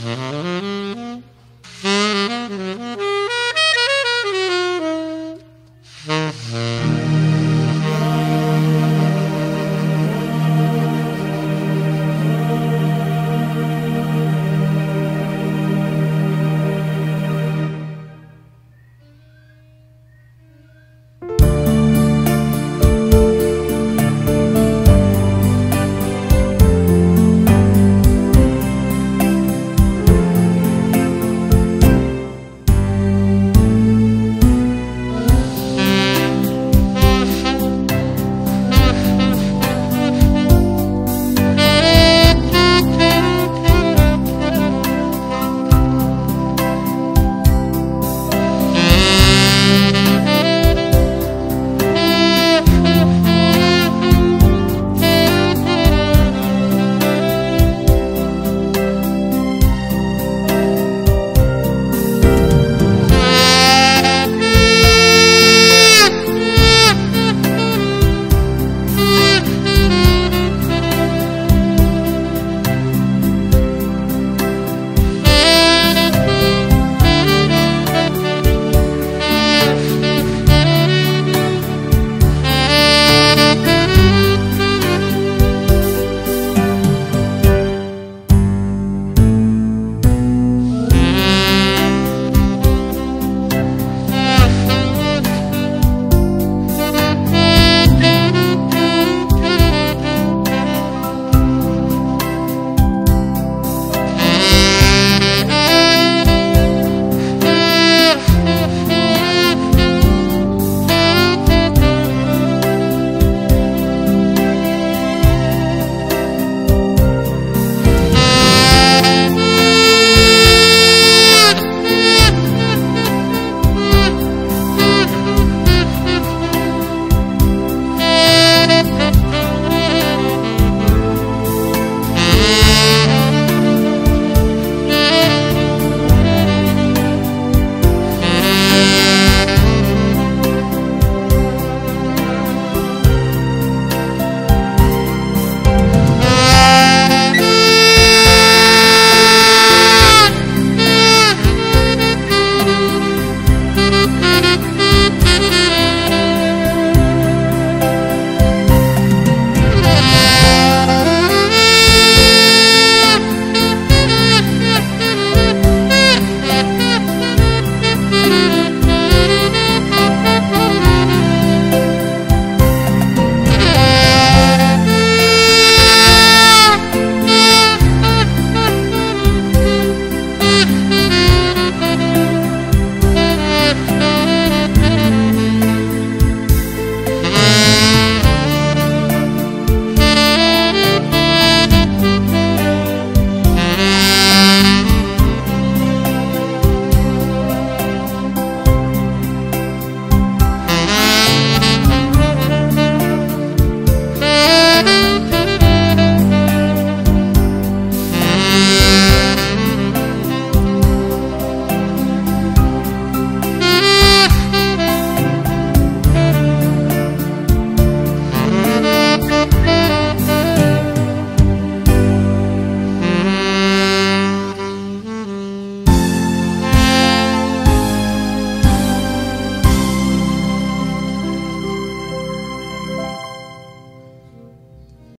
Mm-hmm.